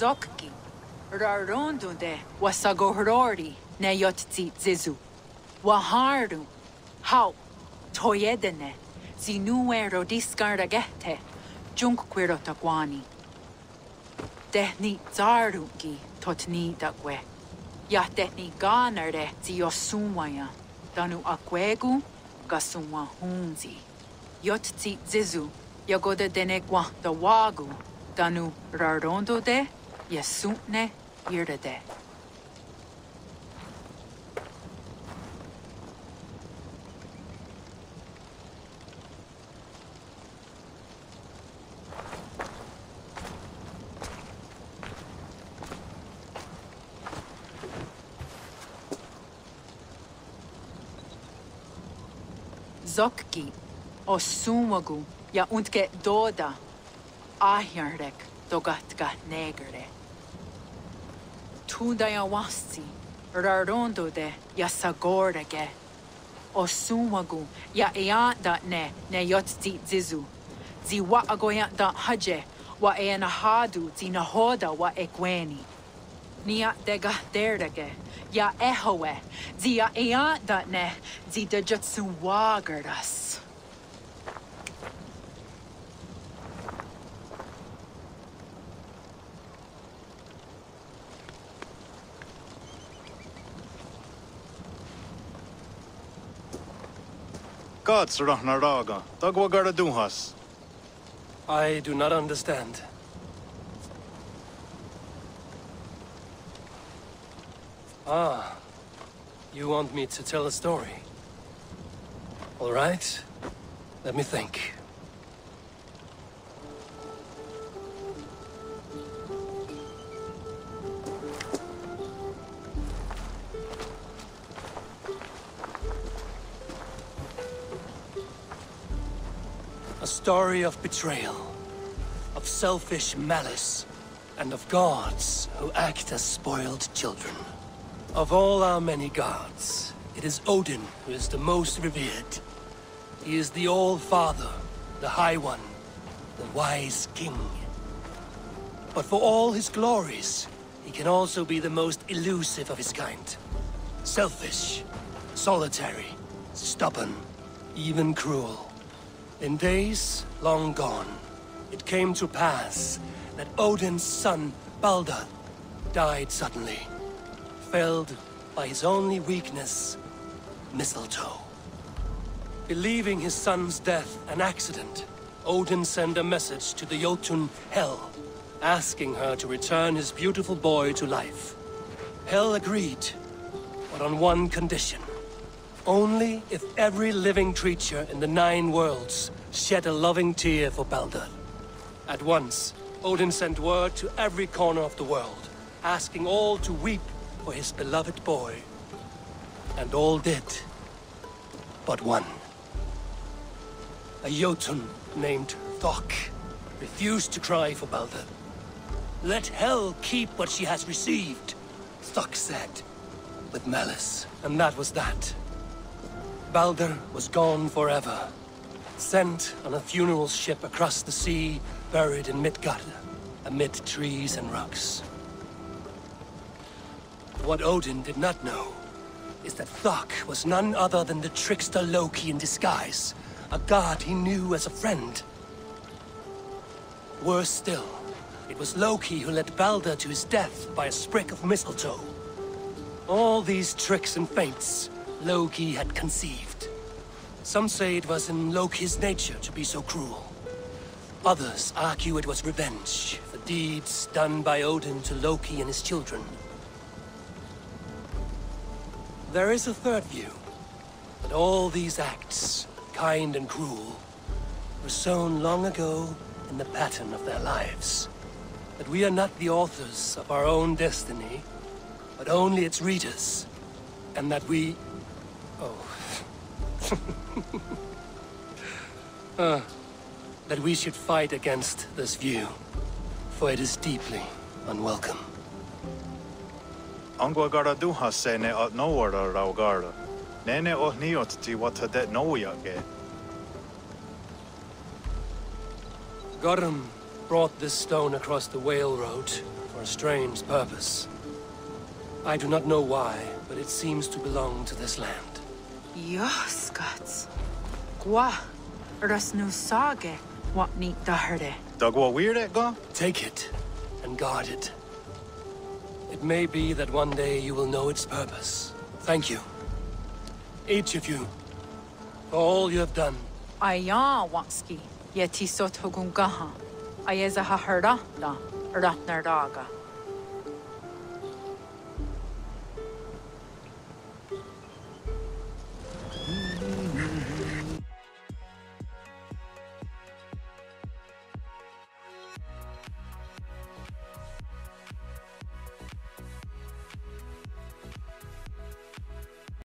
Zokki. Rarondunde wasagohorori ne yotzi zizu. Wahardu. Hau. Toyedene. Zinuero discardagete. Junkquirotaguani. Dehni zarungi totni dagwe. Ya dehni ganarde ziosumaya. Danu akwegu gasumwa hunzi. Yotzi zizu. Yagoda denegwa da wagu. Danu rarondo de. Yesutne irdade. Zokki, o sumagu, ja untge doda, ahjarrek dogatka negere. Tudaya wasi, rarondo de ja sagordage, o sumagu, ja eanda ne, ne yotzi zizu, zi wa agoya da haje, wa e na hadu zi na hoda wa ekweni. Nia dega derdage, ja ehoe, zi ja eanda ne, zi de jutsu wagardas. Gatsrach na raga, dagwa gara duhas. I do not understand. Ah, you want me to tell a story? All right, let me think. A story of betrayal, of selfish malice, and of gods who act as spoiled children. Of all our many gods, it is Odin who is the most revered. He is the All-Father, the High One, the Wise King. But for all his glories, he can also be the most elusive of his kind. Selfish, solitary, stubborn, even cruel. In days long gone, it came to pass that Odin's son, Baldur, died suddenly, felled by his only weakness, mistletoe. Believing his son's death an accident, Odin sent a message to the Jotun Hel, asking her to return his beautiful boy to life. Hel agreed, but on one condition. Only if every living creature in the Nine Worlds shed a loving tear for Baldur. At once, Odin sent word to every corner of the world, asking all to weep for his beloved boy. And all did, but one. A Jotun named Thok refused to cry for Baldur. Let Hel keep what she has received, Thok said, with malice. And that was that. Baldur was gone forever. Sent on a funeral ship across the sea, buried in Midgard, amid trees and rocks. What Odin did not know is that Thok was none other than the trickster Loki in disguise, a god he knew as a friend. Worse still, it was Loki who led Baldur to his death by a sprig of mistletoe. All these tricks and feints Loki had conceived. Some say it was in Loki's nature to be so cruel. Others argue it was revenge for deeds done by Odin to Loki and his children. There is a third view, that all these acts, kind and cruel, were sown long ago in the pattern of their lives. That we are not the authors of our own destiny, but only its readers. And that we... Oh. Uh, that we should fight against this view, for it is deeply unwelcome. Angwa gara duhas se ne at nowara rau gara. Nene oh niot ti wata det noya. Gorum brought this stone across the Whale Road for a strange purpose. I do not know why, but it seems to belong to this land. Jöskats. Gwa. Ras nu sage. Wat niet daherde. Doug, what weird it go? Take it and guard it. It may be that one day you will know its purpose. Thank you. Each of you. For all you have done. Aya wanski. Yeti sot hugun gaha. Ayeza ha herda da. Ratnar daga.